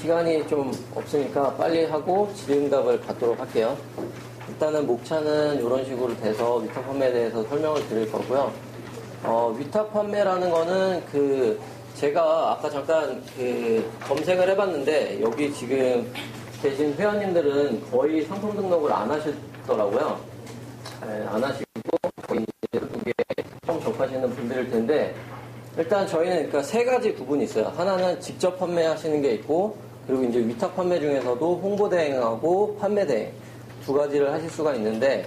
시간이 좀 없으니까 빨리 하고 질의응답을 받도록 할게요. 일단은 목차는 이런 식으로 돼서 위탁 판매에 대해서 설명을 드릴 거고요. 어, 위탁 판매라는 거는 그 제가 아까 잠깐 그 검색을 해봤는데 여기 지금 계신 회원님들은 거의 상품 등록을 안 하시더라고요. 네, 안 하시고 거의 이제 그게 처음 접하시는 분들일 텐데 일단 저희는 그러니까 세 가지 구분이 있어요. 하나는 직접 판매하시는 게 있고 그리고 이제 위탁 판매 중에서도 홍보 대행하고 판매 대행 두 가지를 하실 수가 있는데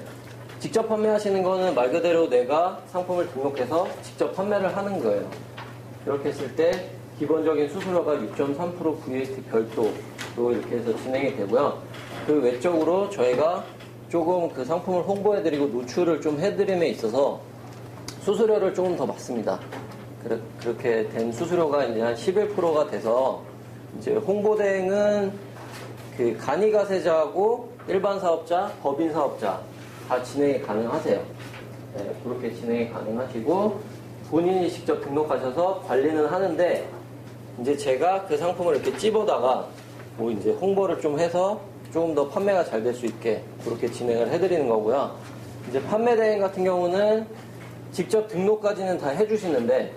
직접 판매하시는 거는 말 그대로 내가 상품을 등록해서 직접 판매를 하는 거예요. 이렇게 했을 때 기본적인 수수료가 6.3% VAT 별도로 이렇게 해서 진행이 되고요. 그 외적으로 저희가 조금 그 상품을 홍보해드리고 노출을 좀 해드림에 있어서 수수료를 조금 더 받습니다. 그렇게 된 수수료가 이제 한 11%가 돼서 이제 홍보 대행은 그 간이가세자하고 일반 사업자, 법인 사업자 다 진행이 가능하세요. 네, 그렇게 진행이 가능하시고 본인이 직접 등록하셔서 관리는 하는데 이제 제가 그 상품을 이렇게 찝어다가 뭐 이제 홍보를 좀 해서 조금 더 판매가 잘 될 수 있게 그렇게 진행을 해드리는 거고요. 이제 판매 대행 같은 경우는 직접 등록까지는 다 해주시는데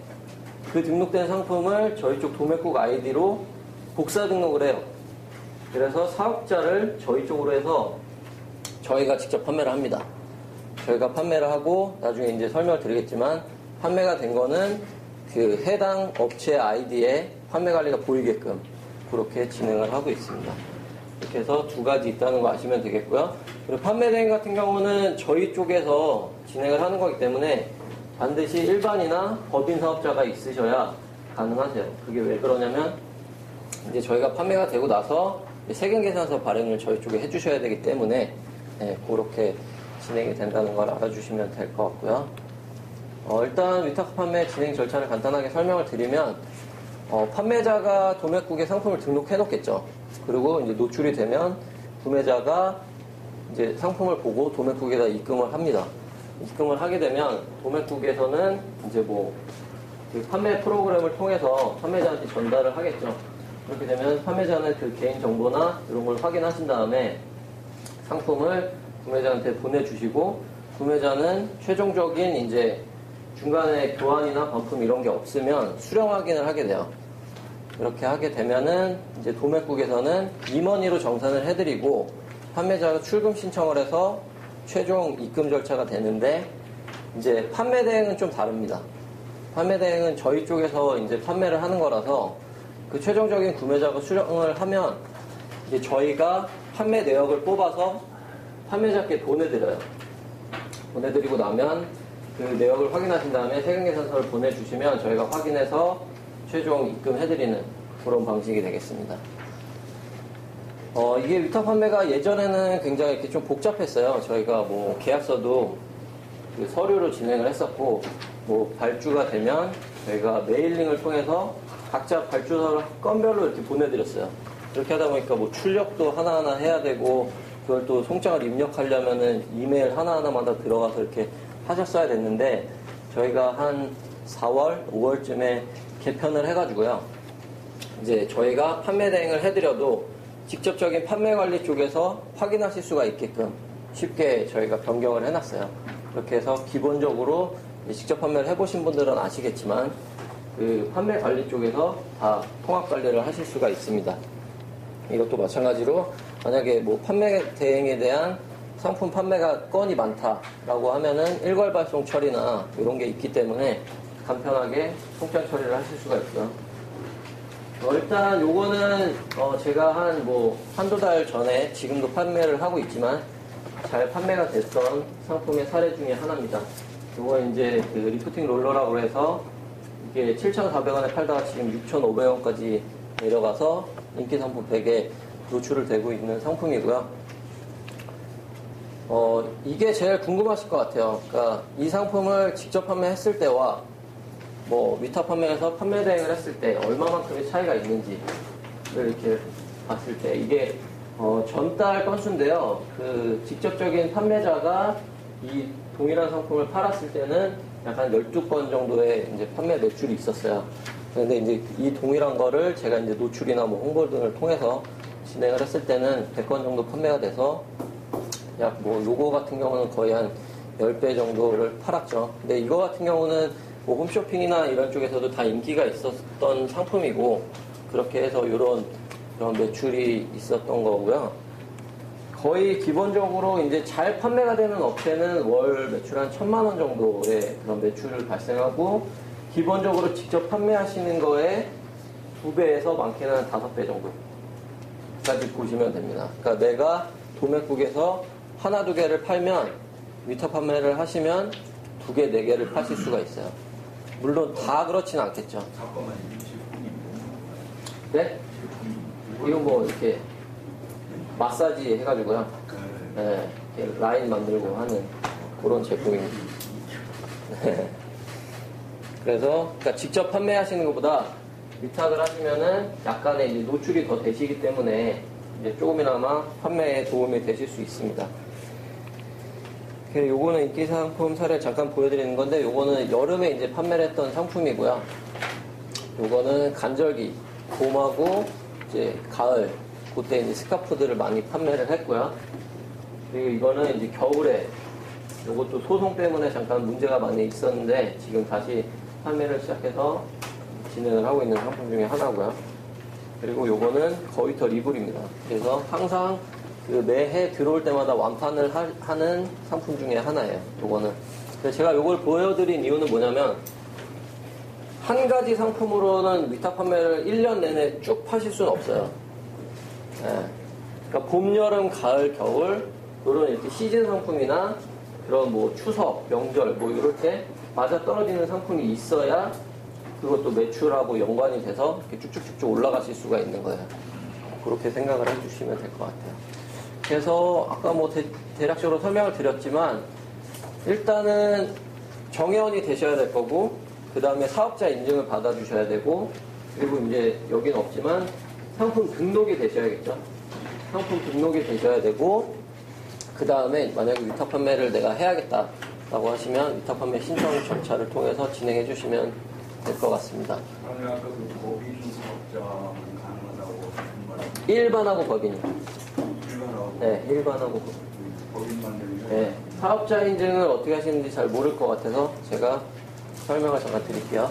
그 등록된 상품을 저희 쪽 도매국 아이디로 복사 등록을 해요. 그래서 사업자를 저희 쪽으로 해서 저희가 직접 판매를 합니다. 저희가 판매를 하고 나중에 이제 설명을 드리겠지만 판매가 된 거는 그 해당 업체 아이디에 판매 관리가 보이게끔 그렇게 진행을 하고 있습니다. 이렇게 해서 두 가지 있다는 거 아시면 되겠고요. 그리고 판매 대행 같은 경우는 저희 쪽에서 진행을 하는 거기 때문에 반드시 일반이나 법인 사업자가 있으셔야 가능하세요. 그게 왜 그러냐면 이제 저희가 판매가 되고 나서 세금 계산서 발행을 저희 쪽에 해주셔야 되기 때문에 네, 그렇게 진행이 된다는 걸 알아주시면 될 것 같고요. 어, 일단 위탁 판매 진행 절차를 간단하게 설명을 드리면 어, 판매자가 도매국에 상품을 등록해 놓겠죠. 그리고 이제 노출이 되면 구매자가 이제 상품을 보고 도매국에다 입금을 합니다. 입금을 하게 되면 도매국에서는 이제 뭐 그 판매 프로그램을 통해서 판매자한테 전달을 하겠죠. 그렇게 되면 판매자는 그 개인 정보나 이런 걸 확인하신 다음에 상품을 구매자한테 보내주시고 구매자는 최종적인 이제 중간에 교환이나 반품 이런 게 없으면 수령 확인을 하게 돼요. 이렇게 하게 되면은 이제 도매국에서는 임원위로 정산을 해드리고 판매자가 출금 신청을 해서 최종 입금 절차가 되는데 이제 판매 대행은 좀 다릅니다. 판매 대행은 저희 쪽에서 이제 판매를 하는 거라서 그 최종적인 구매자가 수령을 하면 이제 저희가 판매 내역을 뽑아서 판매자께 보내드려요. 보내드리고 나면 그 내역을 확인하신 다음에 세금 계산서를 보내주시면 저희가 확인해서 최종 입금해드리는 그런 방식이 되겠습니다. 어, 이게 위탁 판매가 예전에는 굉장히 이렇게 좀 복잡했어요. 저희가 뭐 계약서도 그 서류로 진행을 했었고, 뭐 발주가 되면 저희가 메일링을 통해서 각자 발주서를 건별로 이렇게 보내드렸어요. 그렇게 하다 보니까 뭐 출력도 하나하나 해야 되고, 그걸 또 송장을 입력하려면은 이메일 하나하나마다 들어가서 이렇게 하셨어야 됐는데, 저희가 한 4월, 5월쯤에 개편을 해가지고요. 이제 저희가 판매 대행을 해드려도 직접적인 판매 관리 쪽에서 확인하실 수가 있게끔 쉽게 저희가 변경을 해놨어요. 그렇게 해서 기본적으로 직접 판매를 해보신 분들은 아시겠지만 그 판매 관리 쪽에서 다 통합 관리를 하실 수가 있습니다. 이것도 마찬가지로 만약에 뭐 판매 대행에 대한 상품 판매가 건이 많다라고 하면은 일괄 발송 처리나 이런 게 있기 때문에 간편하게 송장 처리를 하실 수가 있고요. 어, 일단 요거는 어, 제가 한 뭐 한두 달 전에 지금도 판매를 하고 있지만 잘 판매가 됐던 상품의 사례 중에 하나입니다. 요거 이제 그 리프팅 롤러라고 해서 이게 7,400원에 팔다가 지금 6,500원까지 내려가서 인기 상품 100에 노출을 되고 있는 상품이고요. 어, 이게 제일 궁금하실 것 같아요. 그러니까 이 상품을 직접 판매했을 때와 뭐 위탁 판매에서 판매 대행을 했을 때 얼마만큼의 차이가 있는지를 이렇게 봤을 때 이게 어, 전달 건수인데요. 그 직접적인 판매자가 이 동일한 상품을 팔았을 때는 약간 12건 정도의 이제 판매 매출이 있었어요. 그런데 이제 이 동일한 거를 제가 이제 노출이나 뭐 홍보 등을 통해서 진행을 했을 때는 100건 정도 판매가 돼서 약 뭐 요거 같은 경우는 거의 한 10배 정도를 팔았죠. 근데 이거 같은 경우는 뭐 홈쇼핑이나 이런 쪽에서도 다 인기가 있었던 상품이고 그렇게 해서 이런 그런 매출이 있었던 거고요. 거의 기본적으로 이제 잘 판매가 되는 업체는 월 매출 한 천만 원 정도의 그런 매출을 발생하고 기본적으로 직접 판매하시는 거에 두 배에서 많게는 한 다섯 배 정도까지 보시면 됩니다. 그러니까 내가 도매국에서 하나 두 개를 팔면 위탁 판매를 하시면 두 개, 네 개를 파실 수가 있어요. 물론 다 그렇지는 않겠죠. 네? 이건 뭐 이렇게 마사지 해가지고요. 네, 라인 만들고 하는 그런 제품입니다. 네. 그래서 그러니까 직접 판매하시는 것보다 위탁을 하시면은 약간의 이제 노출이 더 되시기 때문에 이제 조금이나마 판매에 도움이 되실 수 있습니다. 그 요거는 인기 상품 사례 잠깐 보여드리는 건데 요거는 여름에 이제 판매를 했던 상품이고요. 요거는 간절기, 봄하고 이제 가을 그때 이제 스카프들을 많이 판매를 했고요. 그리고 이거는 이제 겨울에 요것도 소송 때문에 잠깐 문제가 많이 있었는데 지금 다시 판매를 시작해서 진행을 하고 있는 상품 중에 하나고요. 그리고 요거는 거위터 리블입니다. 그래서 항상 그 매해 들어올 때마다 완판을 하, 는 상품 중에 하나예요. 그래서 제가 요걸 보여드린 이유는 뭐냐면 한 가지 상품으로는 위탁 판매를 1년 내내 쭉 파실 수는 없어요. 예. 그러니까 봄, 여름, 가을, 겨울 이런 이렇게 시즌 상품이나 그런 뭐 추석, 명절 뭐 이렇게 맞아 떨어지는 상품이 있어야 그것도 매출하고 연관이 돼서 쭉쭉쭉쭉 올라가실 수가 있는 거예요. 그렇게 생각을 해주시면 될 것 같아요. 그래서 아까 뭐 대, 략적으로 설명을 드렸지만 일단은 정회원이 되셔야 될 거고 그 다음에 사업자 인증을 받아주셔야 되고 그리고 이제 여기는 없지만 상품 등록이 되셔야겠죠. 상품 등록이 되셔야 되고 그 다음에 만약에 위탁 판매를 내가 해야겠다라고 하시면 위탁 판매 신청 절차를 통해서 진행해 주시면 될 것 같습니다. 그러면 아까 그 법인 가능하다고 일반하고 법인이. 일반하고 네, 일반하고 법인. 법인만 되면 네, 사업자 인증을 어떻게 하시는지 잘 모를 것 같아서 제가 설명을 잠깐 드릴게요.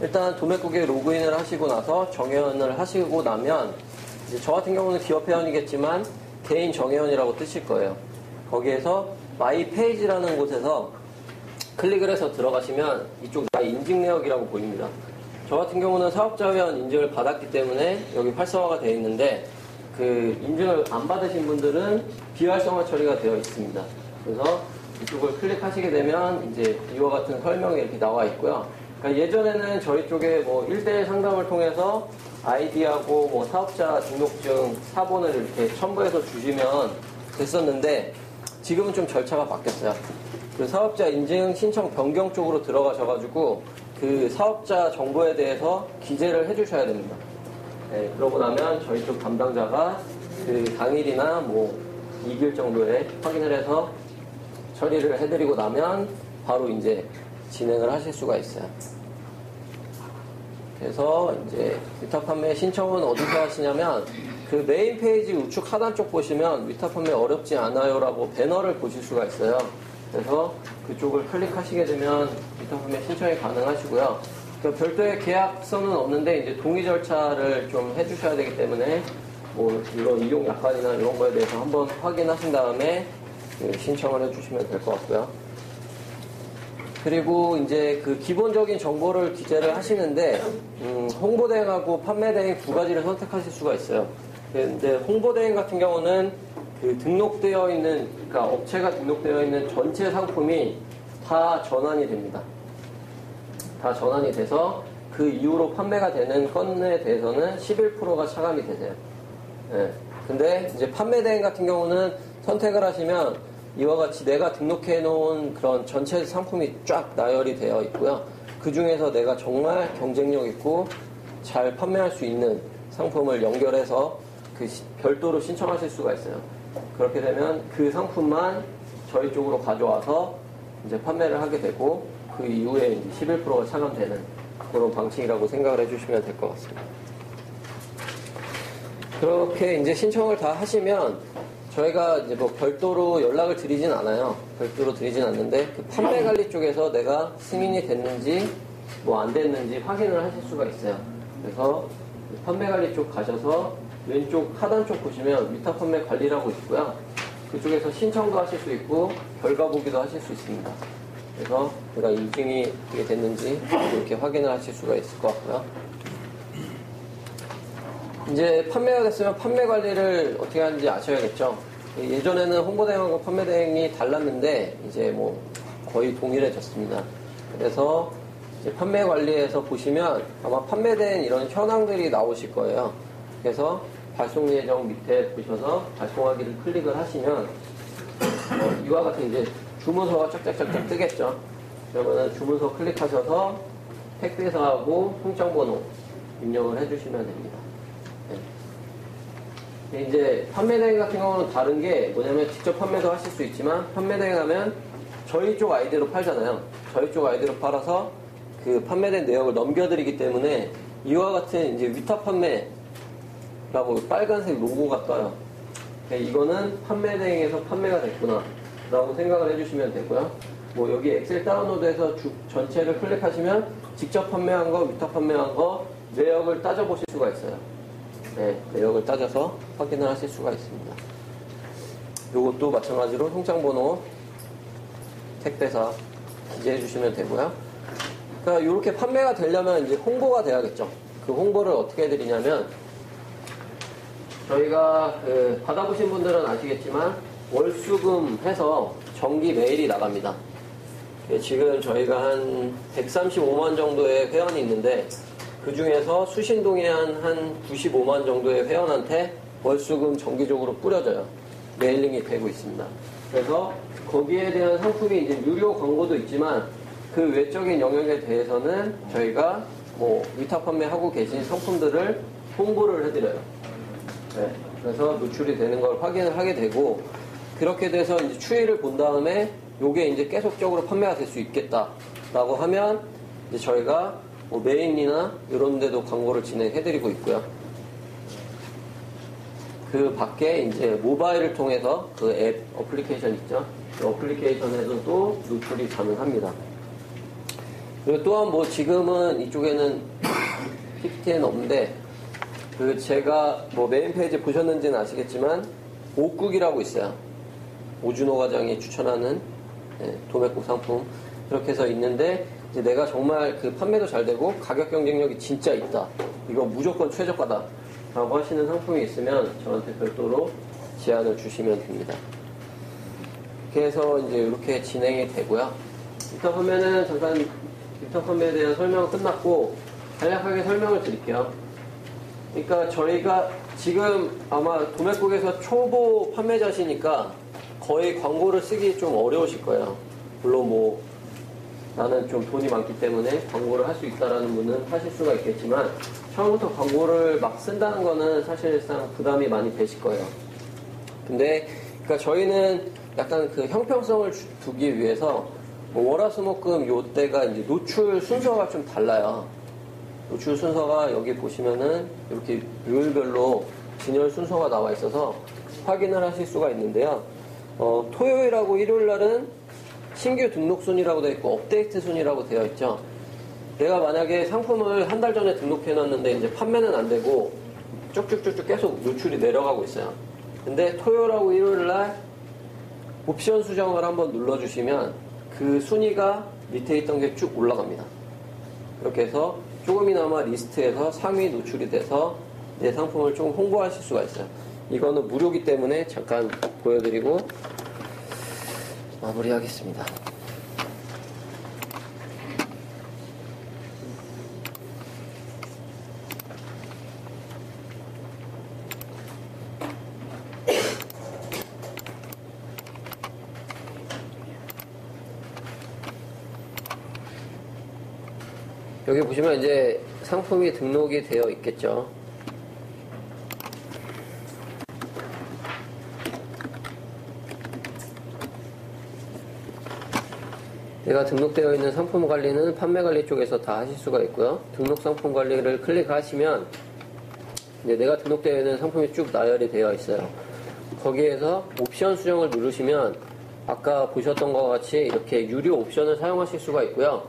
일단 도매꾹에 로그인을 하시고 나서 정회원을 하시고 나면 이제 저 같은 경우는 기업 회원이겠지만 개인 정회원이라고 뜨실 거예요. 거기에서 my page라는 곳에서 클릭을 해서 들어가시면 이쪽 나의 인증 내역이라고 보입니다. 저 같은 경우는 사업자 회원 인증을 받았기 때문에 여기 활성화가 되어 있는데 그 인증을 안 받으신 분들은 비활성화 처리가 되어 있습니다. 그래서 이쪽을 클릭하시게 되면 이제 이와 같은 설명이 이렇게 나와 있고요. 그러니까 예전에는 저희 쪽에 뭐 1대1 상담을 통해서 아이디하고 뭐 사업자 등록증 사본을 이렇게 첨부해서 주시면 됐었는데 지금은 좀 절차가 바뀌었어요. 그 사업자 인증 신청 변경 쪽으로 들어가셔가지고 그 사업자 정보에 대해서 기재를 해주셔야 됩니다. 네, 그러고 나면 저희 쪽 담당자가 그 당일이나 뭐 2일 정도에 확인을 해서 처리를 해드리고 나면 바로 이제 진행을 하실 수가 있어요. 그래서 이제 위탁 판매 신청은 어디서 하시냐면 그 메인 페이지 우측 하단 쪽 보시면 위탁 판매 어렵지 않아요라고 배너를 보실 수가 있어요. 그래서 그쪽을 클릭하시게 되면 위탁 판매 신청이 가능하시고요. 그 별도의 계약서는 없는데 이제 동의 절차를 좀 해주셔야 되기 때문에 뭐 이런 이용 약관이나 이런 거에 대해서 한번 확인하신 다음에 그 신청을 해주시면 될 것 같고요. 그리고 이제 그 기본적인 정보를 기재를 하시는데 음, 홍보 대행하고 판매 대행 두 가지를 선택하실 수가 있어요. 근데 홍보 대행 같은 경우는 그 등록되어 있는 그러니까 업체가 등록되어 있는 전체 상품이 다 전환이 됩니다. 다 전환이 돼서 그 이후로 판매가 되는 건에 대해서는 11%가 차감이 되세요. 예. 근데 이제 판매 대행 같은 경우는 선택을 하시면 이와 같이 내가 등록해 놓은 그런 전체 상품이 쫙 나열이 되어 있고요. 그 중에서 내가 정말 경쟁력 있고 잘 판매할 수 있는 상품을 연결해서 그 시- 별도로 신청하실 수가 있어요. 그렇게 되면 그 상품만 저희 쪽으로 가져와서 이제 판매를 하게 되고 그 이후에 이제 11%가 차감되는 그런 방식이라고 생각을 해주시면 될 것 같습니다. 그렇게 이제 신청을 다 하시면 저희가 이제 뭐 별도로 연락을 드리진 않아요. 별도로 드리진 않는데 그 판매 관리 쪽에서 내가 승인이 됐는지 뭐 안 됐는지 확인을 하실 수가 있어요. 그래서 그 판매 관리 쪽 가셔서 왼쪽 하단 쪽 보시면 위탁 판매 관리라고 있고요. 그쪽에서 신청도 하실 수 있고 결과 보기도 하실 수 있습니다. 그래서 내가 인증이 어떻게 됐는지 이렇게 확인을 하실 수가 있을 것 같고요. 이제 판매가 됐으면 판매 관리를 어떻게 하는지 아셔야겠죠. 예전에는 홍보대행하고 판매대행이 달랐는데 이제 뭐 거의 동일해졌습니다. 그래서 판매 관리에서 보시면 아마 판매된 이런 현황들이 나오실 거예요. 그래서 발송 예정 밑에 보셔서 발송하기를 클릭을 하시면 어, 이와 같은 이제 주문서가 쫙쫙쫙쫙 뜨겠죠. 그러면은 주문서 클릭하셔서 택배사하고 통장번호 입력을 해주시면 됩니다. 네. 이제 판매대행 같은 경우는 다른 게 뭐냐면 직접 판매도 하실 수 있지만 판매대행 하면 저희 쪽 아이디로 팔잖아요. 저희 쪽 아이디로 팔아서 그 판매된 내역을 넘겨드리기 때문에 이와 같은 이제 위탁 판매라고 빨간색 로고가 떠요. 네, 이거는 판매대행에서 판매가 됐구나 라고 생각을 해주시면 되고요. 뭐 여기 엑셀 다운로드해서 주- 전체를 클릭하시면 직접 판매한 거, 위탁 판매한 거 내역을 따져보실 수가 있어요. 네, 내역을 따져서 확인을 하실 수가 있습니다. 이것도 마찬가지로 통장번호, 택배사 기재해 주시면 되고요. 그러니까 이렇게 판매가 되려면 이제 홍보가 돼야겠죠. 그 홍보를 어떻게 해드리냐면 저희가 그 받아보신 분들은 아시겠지만 월수금 해서 정기 메일이 나갑니다. 예, 지금 저희가 한 135만 정도의 회원이 있는데 그 중에서 수신동에 한, 한 95만 정도의 회원한테 월수금 정기적으로 뿌려져요. mailing이 되고 있습니다. 그래서 거기에 대한 상품이 이제 유료 광고도 있지만 그 외적인 영역에 대해서는 저희가 뭐 위탁 판매하고 계신 상품들을 홍보를 해드려요. 네, 그래서 노출이 되는 걸 확인을 하게 되고 그렇게 돼서 이제 추이를 본 다음에 요게 이제 계속적으로 판매가 될 수 있겠다라고 하면 이제 저희가 뭐 메인이나 이런 데도 광고를 진행해드리고 있고요. 그 밖에 이제 모바일을 통해서 그 앱 어플리케이션 있죠. 그 어플리케이션에도 또 노출이 가능합니다. 그리고 또한 뭐 지금은 이쪽에는 PPT에는 없는데 그 제가 뭐 메인 페이지 보셨는지는 아시겠지만 옥국이라고 있어요. 오준호 과장이 추천하는 네, 도매꾹 상품 그렇게 해서 있는데 이제 내가 정말 그 판매도 잘 되고 가격 경쟁력이 진짜 있다. 이거 무조건 최저가다. 라고 하시는 상품이 있으면 저한테 별도로 제안을 주시면 됩니다. 이렇게 해서 이제 이렇게 진행이 되고요. 일단 판매는 잠깐 일단 판매에 대한 설명은 끝났고 간략하게 설명을 드릴게요. 그러니까 저희가 지금 아마 도매국에서 초보 판매자시니까 거의 광고를 쓰기 좀 어려우실 거예요. 물론 뭐 나는 좀 돈이 많기 때문에 광고를 할 수 있다라는 분은 하실 수가 있겠지만 처음부터 광고를 막 쓴다는 거는 사실상 부담이 많이 되실 거예요. 근데 그러니까 저희는 약간 그 형평성을 주- 두기 위해서 뭐 월화수목금 요 때가 이제 노출 순서가 좀 달라요. 노출 순서가 여기 보시면은 이렇게 요일별로 진열 순서가 나와 있어서 확인을 하실 수가 있는데요. 어, 토요일하고 일요일 날은 신규 등록 순이라고 되어 있고 업데이트 순이라고 되어 있죠. 내가 만약에 상품을 한 달 전에 등록해 놨는데 이제 판매는 안 되고 쭉쭉쭉쭉 계속 노출이 내려가고 있어요. 근데 토요일하고 일요일 날 옵션 수정을 한번 눌러주시면 그 순위가 밑에 있던 게 쭉 올라갑니다. 그렇게 해서 조금이나마 리스트에서 상위 노출이 돼서 내 상품을 좀 홍보하실 수가 있어요. 이거는 무료기 때문에 잠깐 보여드리고 마무리하겠습니다. 여기 보시면 이제 상품이 등록이 되어 있겠죠. 내가 등록되어 있는 상품 관리는 판매 관리 쪽에서 다 하실 수가 있고요. 등록 상품 관리를 클릭하시면 이제 내가 등록되어 있는 상품이 쭉 나열이 되어 있어요. 거기에서 옵션 수정을 누르시면 아까 보셨던 것 같이 이렇게 유료 옵션을 사용하실 수가 있고요.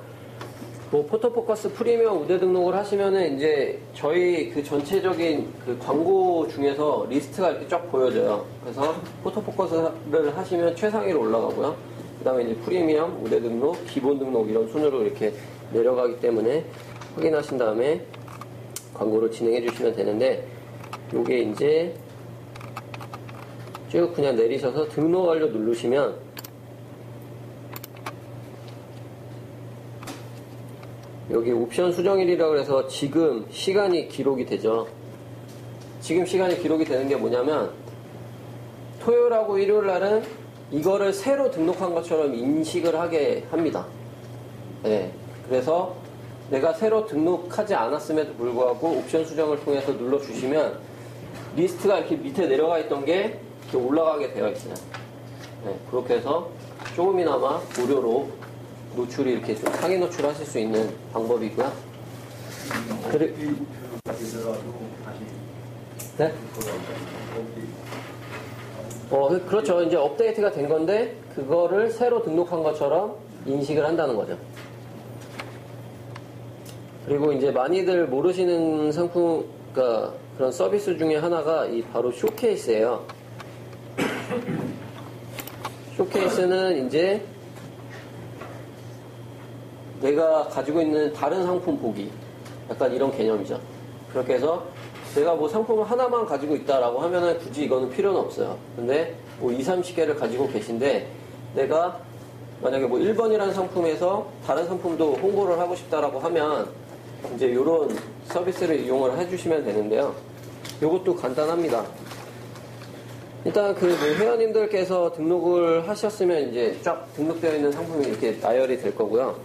뭐 포토포커스 프리미엄 우대 등록을 하시면은 이제 저희 그 전체적인 그 광고 중에서 리스트가 이렇게 쫙 보여져요. 그래서 포토포커스를 하시면 최상위로 올라가고요. 그 다음에 이제 프리미엄, 우대 등록, 기본 등록 이런 순으로 이렇게 내려가기 때문에 확인하신 다음에 광고를 진행해 주시면 되는데 요게 이제 쭉 그냥 내리셔서 등록 완료 누르시면 여기 옵션 수정일이라고 해서 지금 시간이 기록이 되죠. 지금 시간이 기록이 되는 게 뭐냐면 토요일하고 일요일 날은 이거를 새로 등록한 것처럼 인식을 하게 합니다. 네. 그래서 내가 새로 등록하지 않았음에도 불구하고 옵션 수정을 통해서 눌러주시면 리스트가 이렇게 밑에 내려가 있던 게 이렇게 올라가게 되어 있어요. 네. 그렇게 해서 조금이나마 무료로 노출이 이렇게 좀 상위 노출하실 수 있는 방법이고요. 다시 네? 어, 그- 그렇죠. 이제 업데이트가 된 건데, 그거를 새로 등록한 것처럼 인식을 한다는 거죠. 그리고 이제 많이들 모르시는 상품, 그러니까 그런 서비스 중에 하나가 이 바로 쇼케이스예요. 쇼케이스는 이제 내가 가지고 있는 다른 상품 보기. 약간 이런 개념이죠. 그렇게 해서 내가 뭐 상품을 하나만 가지고 있다라고 하면은 굳이 이거는 필요는 없어요. 근데 뭐 2, 30개를 가지고 계신데 내가 만약에 뭐 1번이라는 상품에서 다른 상품도 홍보를 하고 싶다라고 하면 이제 이런 서비스를 이용을 해주시면 되는데요. 이것도 간단합니다. 일단 그뭐 회원님들께서 등록을 하셨으면 이제 쫙 등록되어 있는 상품이 이렇게 나열이 될 거고요.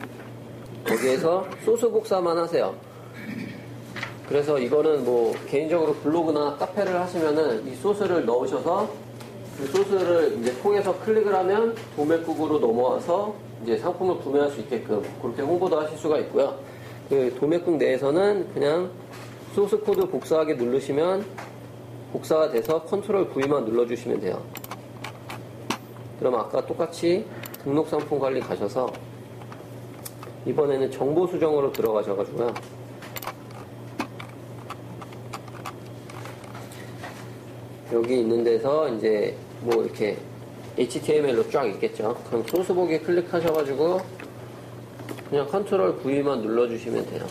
거기에서 소스 복사만 하세요. 그래서 이거는 뭐 개인적으로 블로그나 카페를 하시면은 이 소스를 넣으셔서 그 소스를 이제 통해서 클릭을 하면 도매국으로 넘어와서 이제 상품을 구매할 수 있게끔 그렇게 홍보도 하실 수가 있고요. 그 도매꾹 내에서는 그냥 소스 코드 복사하기 누르시면 복사가 돼서 control V만 눌러주시면 돼요. 그럼 아까 똑같이 등록 상품 관리 가셔서 이번에는 정보 수정으로 들어가셔가지고요. 여기 있는 데서 이제 뭐 이렇게 HTML로 쫙 있겠죠. 그럼 소스 보기 클릭하셔가지고 그냥 컨트롤 V만 눌러주시면 돼요.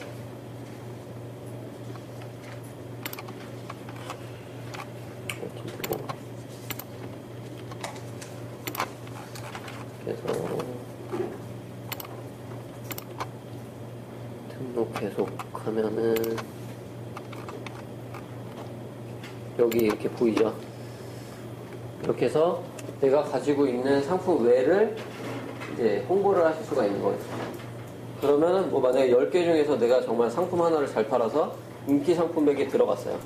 그래서 등록 계속 하면은 여기 이렇게 보이죠? 이렇게 해서 내가 가지고 있는 상품 외를 이제 홍보를 하실 수가 있는 거예요. 그러면은 뭐 만약에 10개 중에서 내가 정말 상품 하나를 잘 팔아서 인기 상품백에 들어갔어요.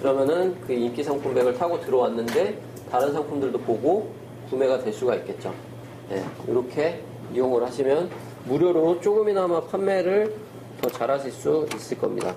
그러면은 그 인기 상품백을 타고 들어왔는데 다른 상품들도 보고 구매가 될 수가 있겠죠. 네, 이렇게 이용을 하시면 무료로 조금이나마 판매를 더 잘하실 수 있을 겁니다.